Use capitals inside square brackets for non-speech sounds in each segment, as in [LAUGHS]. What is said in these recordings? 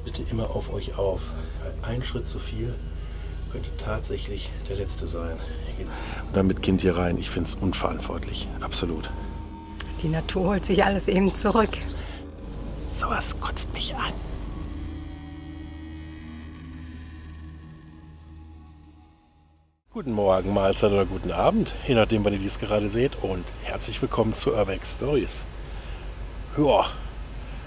Passt bitte immer auf euch auf. Ein Schritt zu viel könnte tatsächlich der letzte sein. Und dann mit Kind hier rein. Ich finde es unverantwortlich. Absolut. Die Natur holt sich alles eben zurück. Sowas kotzt mich an. Guten Morgen, Mahlzeit oder guten Abend, je nachdem, wann ihr dies gerade seht. Und herzlich willkommen zu Urbex Stories. Ja,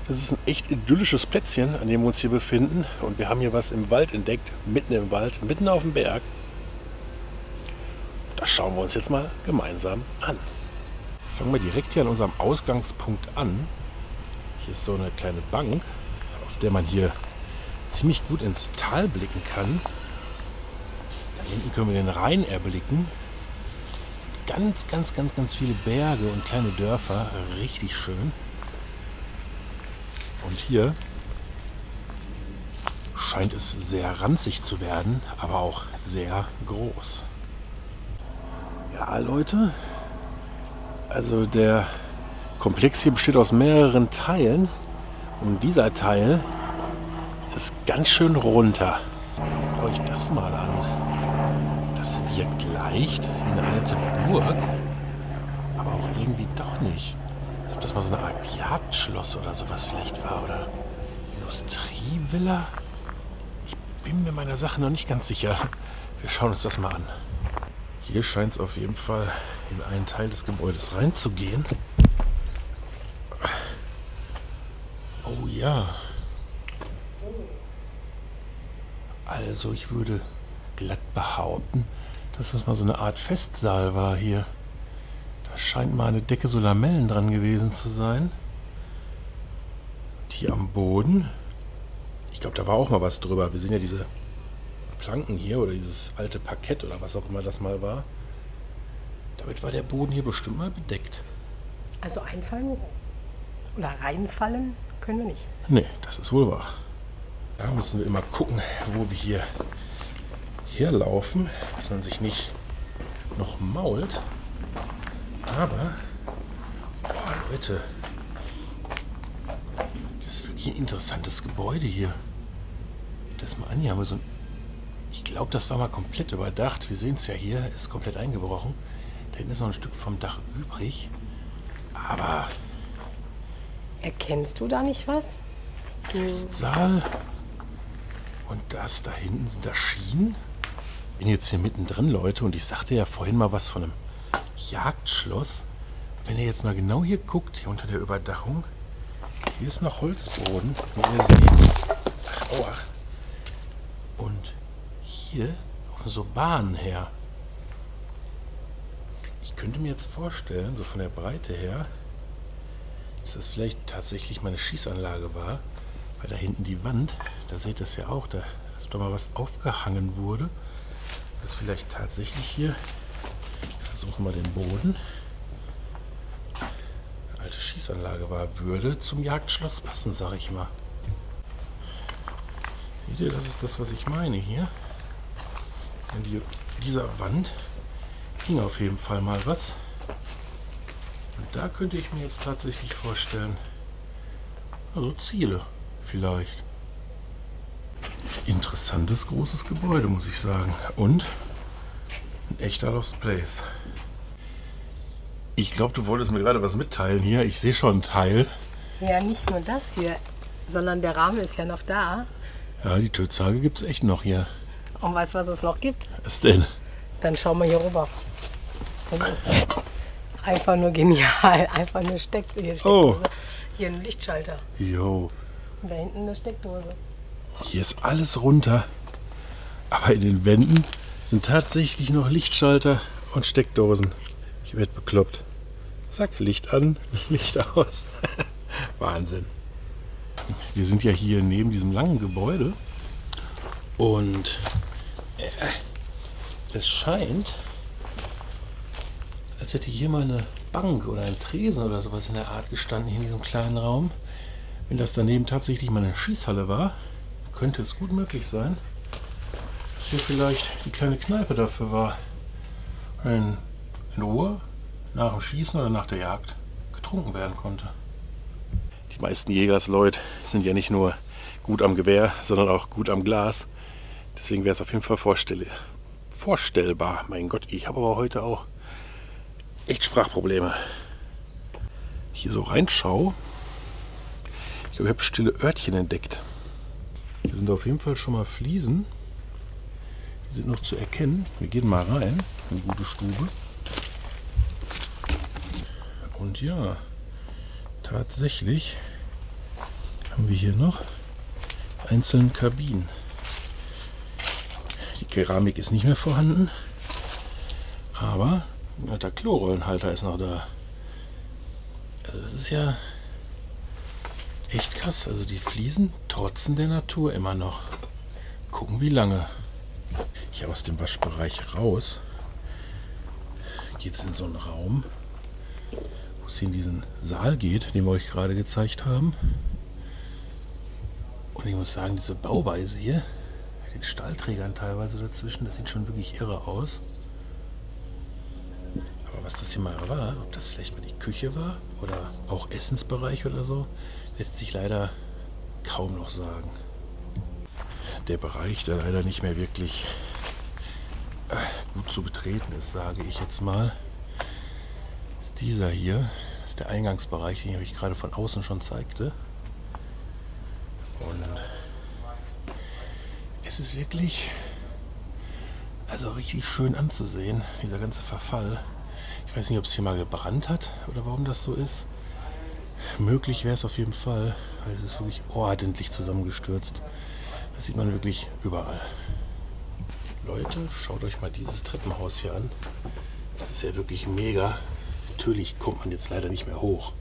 es ist ein echt idyllisches Plätzchen, an dem wir uns hier befinden. Und wir haben hier was im Wald entdeckt, mitten im Wald, mitten auf dem Berg. Das schauen wir uns jetzt mal gemeinsam an. Fangen wir direkt hier an unserem Ausgangspunkt an. Hier ist so eine kleine Bank, auf der man hier ziemlich gut ins Tal blicken kann. Da hinten können wir den Rhein erblicken. Ganz, ganz, ganz, ganz viele Berge und kleine Dörfer. Richtig schön. Und hier scheint es sehr ranzig zu werden, aber auch sehr groß. Ja, Leute, also der Komplex hier besteht aus mehreren Teilen und dieser Teil ist ganz schön runter. Schaut euch das mal an. Das wirkt leicht wie eine alte Burg, aber auch irgendwie doch nicht das mal so eine Art Jagdschloss oder sowas vielleicht war oder Industrievilla. Ich bin mir meiner Sache noch nicht ganz sicher. Wir schauen uns das mal an. Hier scheint es auf jeden Fall in einen Teil des Gebäudes reinzugehen. Oh ja. Also ich würde glatt behaupten, dass das mal so eine Art Festsaal war hier. Da scheint mal eine Decke so Lamellen dran gewesen zu sein. Und hier am Boden. Ich glaube, da war auch mal was drüber. Wir sehen ja diese Planken hier oder dieses alte Parkett oder was auch immer das mal war. Damit war der Boden hier bestimmt mal bedeckt. Also einfallen oder reinfallen können wir nicht. Nee, das ist wohl wahr. Da müssen wir immer gucken, wo wir hier herlaufen, dass man sich nicht noch mault. Aber, boah, Leute, das ist wirklich ein interessantes Gebäude hier. Das mal an, hier haben wir so ein. Ich glaube, das war mal komplett überdacht. Wir sehen es ja hier, ist komplett eingebrochen. Da hinten ist noch ein Stück vom Dach übrig. Aber. Erkennst du da nicht was? Festsaal. Und das da hinten sind da Schienen. Ich bin jetzt hier mittendrin, Leute, und ich sagte ja vorhin mal was von einem Jagdschloss. Wenn ihr jetzt mal genau hier guckt, hier unter der Überdachung, hier ist noch Holzboden, wie ihr seht. Ach, ach. Und hier auch so Bahnen her. Ich könnte mir jetzt vorstellen, so von der Breite her, dass das vielleicht tatsächlich meine Schießanlage war. Weil da hinten die Wand, da seht ihr es ja auch, da dass da mal was aufgehangen wurde. Das vielleicht tatsächlich hier versuchen wir den Boden. Eine alte Schießanlage war, würde zum Jagdschloss passen, sage ich mal. Seht ihr, das ist das, was ich meine hier. In die, dieser Wand ging auf jeden Fall mal was. Und da könnte ich mir jetzt tatsächlich vorstellen, also Ziele vielleicht. Interessantes großes Gebäude, muss ich sagen. Und ein echter Lost Place. Ich glaube, du wolltest mir gerade was mitteilen hier. Ich sehe schon einen Teil. Ja, nicht nur das hier, sondern der Rahmen ist ja noch da. Ja, die Türzage gibt es echt noch hier. Und weißt du, was es noch gibt? Was denn? Dann schauen wir hier rüber. Das ist einfach nur genial. [LAUGHS] Einfach eine Steck hier Steckdose. Oh. Hier ein Lichtschalter. Jo. Und da hinten eine Steckdose. Hier ist alles runter. Aber in den Wänden sind tatsächlich noch Lichtschalter und Steckdosen. Ich werde bekloppt. Zack, Licht an, [LAUGHS] Licht aus. [LAUGHS] Wahnsinn. Wir sind ja hier neben diesem langen Gebäude und äh, es scheint, als hätte hier mal eine Bank oder ein Tresen oder sowas in der Art gestanden hier in diesem kleinen Raum. Wenn das daneben tatsächlich mal eine Schießhalle war, könnte es gut möglich sein, dass hier vielleicht die kleine Kneipe dafür war. Ein in Ruhe nach dem Schießen oder nach der Jagd getrunken werden konnte. Die meisten Jägersleute sind ja nicht nur gut am Gewehr, sondern auch gut am Glas. Deswegen wäre es auf jeden Fall vorstell vorstellbar. Mein Gott, ich habe aber heute auch echt Sprachprobleme. Hier so reinschaue. Ich ich habe stille Örtchen entdeckt. Hier sind auf jeden Fall schon mal Fliesen. Die sind noch zu erkennen. Wir gehen mal rein in die gute Stube. Und ja, tatsächlich haben wir hier noch einzelne Kabinen. Die Keramik ist nicht mehr vorhanden, aber ein alter Klorollenhalter ist noch da. Also das ist ja echt krass. Also die Fliesen trotzen der Natur immer noch. Gucken wie lange. Hier aus dem Waschbereich raus geht es in so einen Raum, wo es in diesen Saal geht, den wir euch gerade gezeigt haben. Und ich muss sagen, diese Bauweise hier, mit den Stahlträgern teilweise dazwischen, das sieht schon wirklich irre aus. Aber was das hier mal war, ob das vielleicht mal die Küche war oder auch Essensbereich oder so, lässt sich leider kaum noch sagen. Der Bereich, der leider nicht mehr wirklich äh, gut zu betreten ist, sage ich jetzt mal, ist dieser hier. Das ist der Eingangsbereich, den ich gerade von außen schon zeigte. Und es ist wirklich also richtig schön anzusehen, dieser ganze Verfall. Ich weiß nicht, ob es hier mal gebrannt hat oder warum das so ist. Möglich wäre es auf jeden Fall, weil es ist wirklich ordentlich zusammengestürzt. Das sieht man wirklich überall. Leute, schaut euch mal dieses Treppenhaus hier an. Das ist ja wirklich mega. Natürlich kommt man jetzt leider nicht mehr hoch.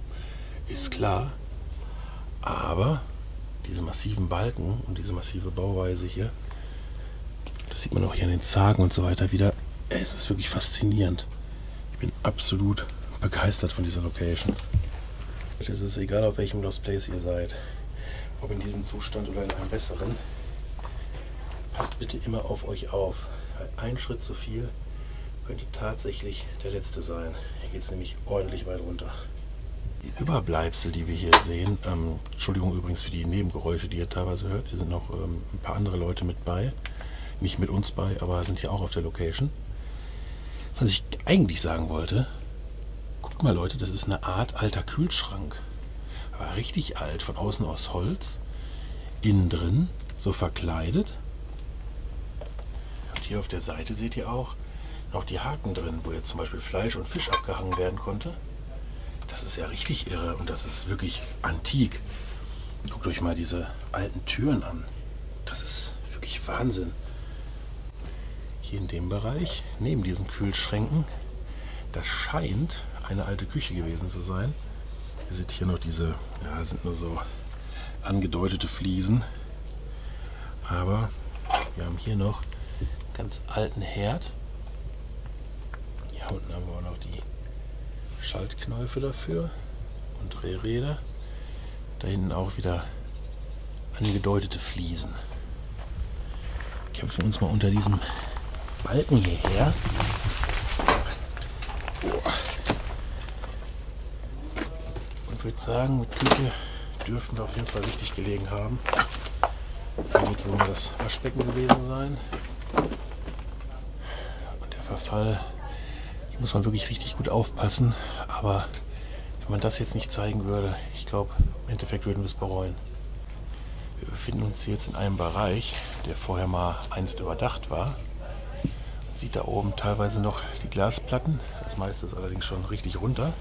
Ist klar. Aber diese massiven Balken und diese massive Bauweise hier, das sieht man auch hier an den Zagen und so weiter wieder. Es ist wirklich faszinierend. Ich bin absolut begeistert von dieser Location. Es ist egal, auf welchem Lost Place ihr seid, ob in diesem Zustand oder in einem besseren. Passt bitte immer auf euch auf. Ein Schritt zu viel könnte tatsächlich der letzte sein. Hier geht es nämlich ordentlich weit runter. Die Überbleibsel, die wir hier sehen, ähm, Entschuldigung übrigens für die Nebengeräusche, die ihr teilweise hört, hier sind noch ähm, ein paar andere Leute mit bei. Nicht mit uns bei, aber sind hier auch auf der Location. Was ich eigentlich sagen wollte, guckt mal Leute, das ist eine Art alter Kühlschrank. Aber richtig alt, von außen aus Holz, innen drin, so verkleidet. Und hier auf der Seite seht ihr auch noch die Haken drin, wo jetzt zum Beispiel Fleisch und Fisch abgehangen werden konnte. Das ist ja richtig irre und das ist wirklich antik. Guckt euch mal diese alten Türen an. Das ist wirklich Wahnsinn. Hier in dem Bereich, neben diesen Kühlschränken, das scheint eine alte Küche gewesen zu sein. Ihr seht hier noch diese, ja, sind nur so angedeutete Fliesen. Aber wir haben hier noch einen ganz alten Herd. Unten haben wir auch noch die Schaltknäufe dafür und Drehräder. Da hinten auch wieder angedeutete Fliesen. Kämpfen uns mal unter diesem Balken hierher. Und würde sagen, mit Küche dürften wir auf jeden Fall richtig gelegen haben. Wird wohl das Waschbecken gewesen sein. Und der Verfall muss man wirklich richtig gut aufpassen. Aber wenn man das jetzt nicht zeigen würde, ich glaube, im Endeffekt würden wir es bereuen. Wir befinden uns jetzt in einem Bereich, der vorher mal einst überdacht war. Man sieht da oben teilweise noch die Glasplatten. Das meiste ist allerdings schon richtig runter.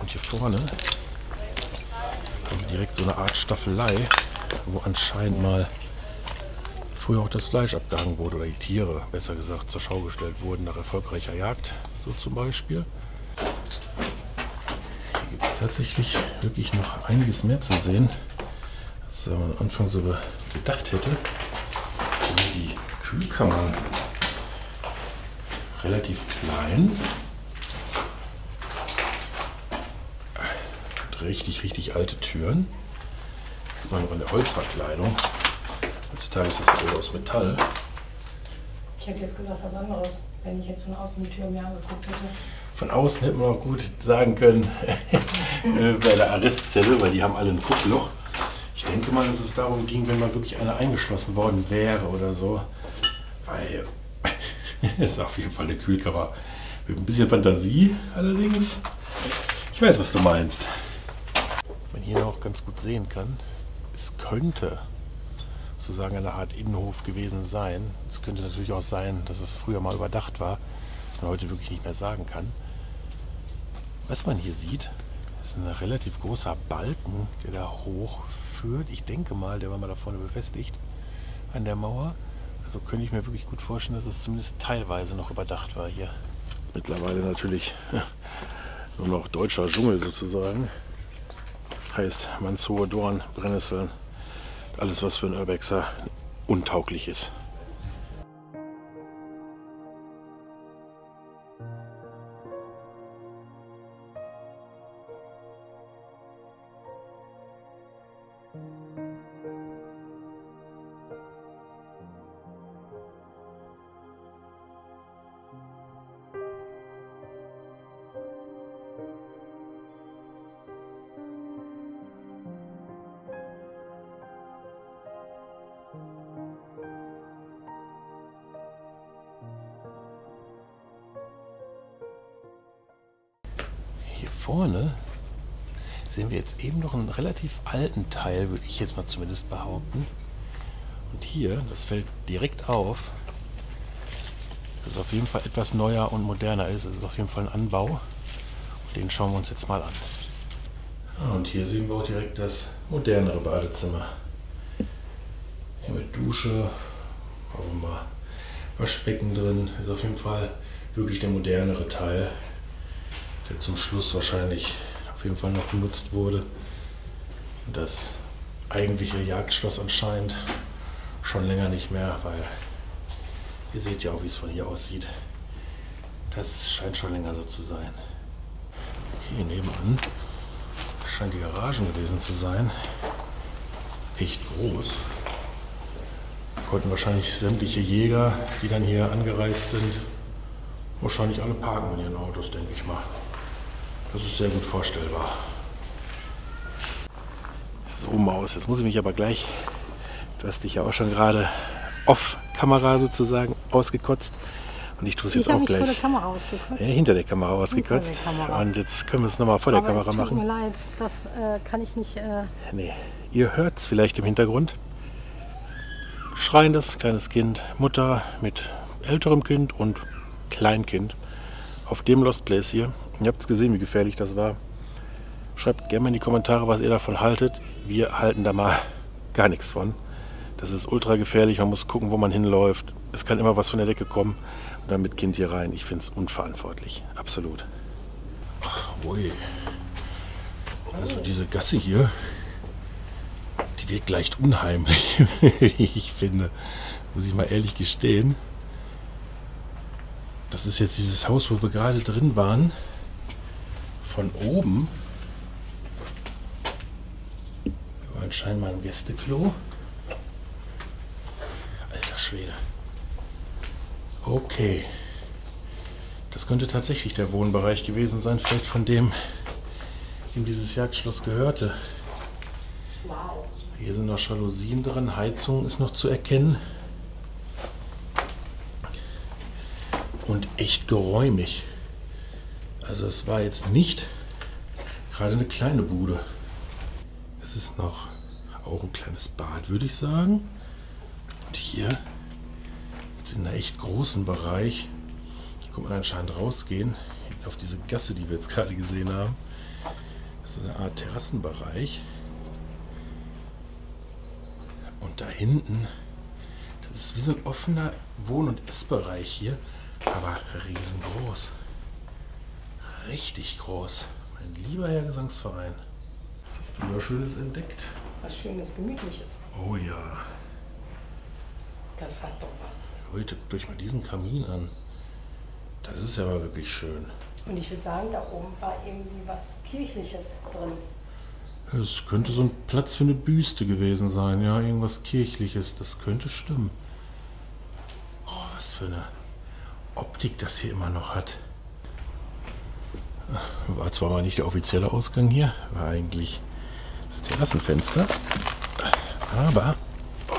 Und hier vorne haben wir direkt so eine Art Staffelei, wo anscheinend mal früher auch das Fleisch abgehangen wurde oder die Tiere, besser gesagt, zur Schau gestellt wurden nach erfolgreicher Jagd, so zum Beispiel. Hier gibt es tatsächlich wirklich noch einiges mehr zu sehen, als man am Anfang so gedacht hätte. Die Kühlkammern relativ klein. Richtig, richtig alte Türen. Das sieht man an der Holzverkleidung. Heutzutage ist das ja aus Metall. Ich hätte jetzt gesagt was anderes, wenn ich jetzt von außen die Tür mir angeguckt hätte. Von außen hätte man auch gut sagen können, [LAUGHS] äh, bei der Arrestzelle, weil die haben alle ein Guckloch. Ich denke mal, dass es darum ging, wenn mal wirklich einer eingeschlossen worden wäre oder so. Weil [LAUGHS] es ist auf jeden Fall eine Kühlkammer. Mit ein bisschen Fantasie allerdings. Ich weiß, was du meinst. Man hier auch ganz gut sehen kann, es könnte sozusagen eine Art Innenhof gewesen sein. Es könnte natürlich auch sein, dass es früher mal überdacht war, was man heute wirklich nicht mehr sagen kann. Was man hier sieht, ist ein relativ großer Balken, der da hochführt. Ich denke mal, der war mal da vorne befestigt an der Mauer. Also könnte ich mir wirklich gut vorstellen, dass es zumindest teilweise noch überdacht war hier. Mittlerweile natürlich [LAUGHS] nur noch deutscher Dschungel sozusagen. Heißt Mansour, Dorn, Brennnesseln, alles was für einen Urbexer untauglich ist. Vorne sehen wir jetzt eben noch einen relativ alten Teil, würde ich jetzt mal zumindest behaupten. Und hier, das fällt direkt auf, dass es auf jeden Fall etwas neuer und moderner ist. Es ist auf jeden Fall ein Anbau. Den schauen wir uns jetzt mal an. Und hier sehen wir auch direkt das modernere Badezimmer. Hier mit Dusche, warum mal Waschbecken drin. Ist auf jeden Fall wirklich der modernere Teil der zum Schluss wahrscheinlich auf jeden Fall noch genutzt wurde. Das eigentliche Jagdschloss anscheinend schon länger nicht mehr, weil ihr seht ja auch, wie es von hier aussieht. Das scheint schon länger so zu sein. Hier nebenan scheint die Garagen gewesen zu sein. Echt groß. Konnten wahrscheinlich sämtliche Jäger, die dann hier angereist sind, wahrscheinlich alle parken in ihren Autos, denke ich mal. Das ist sehr gut vorstellbar. So, Maus, jetzt muss ich mich aber gleich, du hast dich ja auch schon gerade off-Kamera sozusagen ausgekotzt. Und ich tue es jetzt auch gleich. Vor der Kamera ausgekotzt. Ja, hinter der Kamera ausgekotzt. Der Kamera. Und jetzt können wir es nochmal vor aber der Kamera machen. Tut mir leid, das äh, kann ich nicht. Äh nee, ihr hört es vielleicht im Hintergrund. Schreiendes kleines Kind, Mutter mit älterem Kind und Kleinkind auf dem Lost Place hier. Ihr habt es gesehen, wie gefährlich das war. Schreibt gerne mal in die Kommentare, was ihr davon haltet. Wir halten da mal [LAUGHS] gar nichts von. Das ist ultra gefährlich. Man muss gucken, wo man hinläuft. Es kann immer was von der Decke kommen. Und dann mit Kind hier rein. Ich finde es unverantwortlich. Absolut. Ui. Also diese Gasse hier, die wirkt leicht unheimlich. [LAUGHS] ich finde. Muss ich mal ehrlich gestehen. Das ist jetzt dieses Haus, wo wir gerade drin waren von oben war anscheinend mal ein Gästeklo. Alter Schwede. Okay. Das könnte tatsächlich der Wohnbereich gewesen sein, vielleicht von dem, dem dieses Jagdschloss gehörte. Wow. Hier sind noch Jalousien dran, Heizung ist noch zu erkennen. Und echt geräumig. Also es war jetzt nicht gerade eine kleine Bude. Es ist noch auch ein kleines Bad, würde ich sagen. Und hier, jetzt in einem echt großen Bereich, hier kommt man anscheinend rausgehen, auf diese Gasse, die wir jetzt gerade gesehen haben. Das ist eine Art Terrassenbereich. Und da hinten, das ist wie so ein offener Wohn- und Essbereich hier, aber riesengroß richtig groß. Mein lieber Herr Gesangsverein. Was hast du da Schönes entdeckt? Was Schönes, Gemütliches. Oh ja. Das hat doch was. Leute, guckt euch mal diesen Kamin an. Das ist aber wirklich schön. Und ich würde sagen, da oben war irgendwie was Kirchliches drin. Es könnte so ein Platz für eine Büste gewesen sein, ja, irgendwas Kirchliches. Das könnte stimmen. Oh, was für eine Optik das hier immer noch hat. War zwar mal nicht der offizielle Ausgang hier, war eigentlich das Terrassenfenster. Aber oh,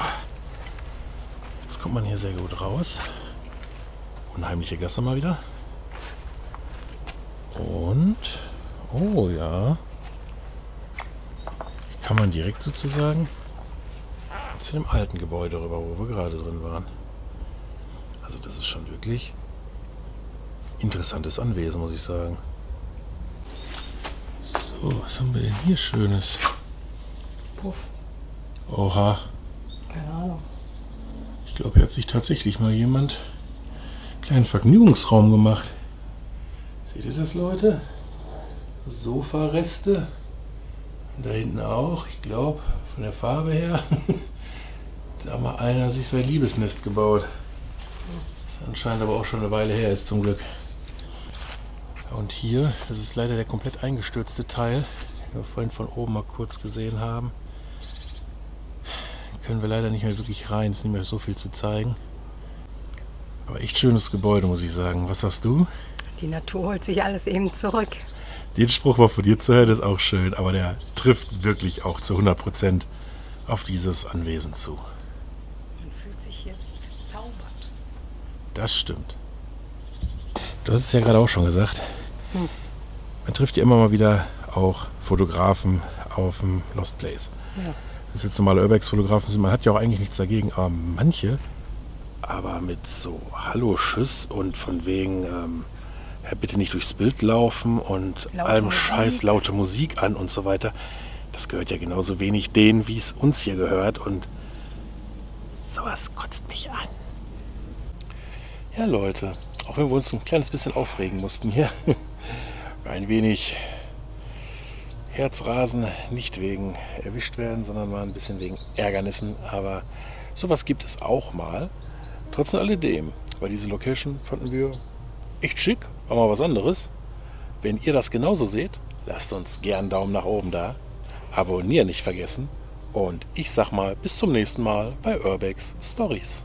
jetzt kommt man hier sehr gut raus. Unheimliche Gasse mal wieder. Und, oh ja, hier kann man direkt sozusagen zu dem alten Gebäude rüber, wo wir gerade drin waren. Also das ist schon wirklich interessantes Anwesen, muss ich sagen. So, was haben wir denn hier Schönes? Puff. Oha. Keine Ahnung. Ich glaube, hier hat sich tatsächlich mal jemand einen kleinen Vergnügungsraum gemacht. Seht ihr das, Leute? Sofareste. Und da hinten auch, ich glaube, von der Farbe her. [LAUGHS] da hat mal einer sich sein Liebesnest gebaut. Das anscheinend aber auch schon eine Weile her ist, zum Glück. Und hier, das ist leider der komplett eingestürzte Teil, den wir vorhin von oben mal kurz gesehen haben. Können wir leider nicht mehr wirklich rein, ist nicht mehr so viel zu zeigen. Aber echt schönes Gebäude, muss ich sagen. Was sagst du? Die Natur holt sich alles eben zurück. Den Spruch mal von dir zu hören, ist auch schön, aber der trifft wirklich auch zu 100% auf dieses Anwesen zu. Man fühlt sich hier verzaubert. Das stimmt. Du hast es ja gerade auch schon gesagt. Man trifft ja immer mal wieder auch Fotografen auf dem Lost Place. Ja. Das jetzt normale Urbex-Fotografen sind. Man hat ja auch eigentlich nichts dagegen, aber manche, aber mit so Hallo, Tschüss und von wegen, ähm, bitte nicht durchs Bild laufen und Laute allem Musik. Scheiß laute Musik an und so weiter. Das gehört ja genauso wenig denen, wie es uns hier gehört und sowas kotzt mich an. Ja, Leute, auch wenn wir uns ein kleines bisschen aufregen mussten hier, [LAUGHS] ein wenig Herzrasen, nicht wegen erwischt werden, sondern mal ein bisschen wegen Ärgernissen. Aber sowas gibt es auch mal. Trotz alledem, weil diese Location fanden wir echt schick, war mal was anderes. Wenn ihr das genauso seht, lasst uns gern Daumen nach oben da. Abonnieren nicht vergessen. Und ich sag mal, bis zum nächsten Mal bei Urbex Stories.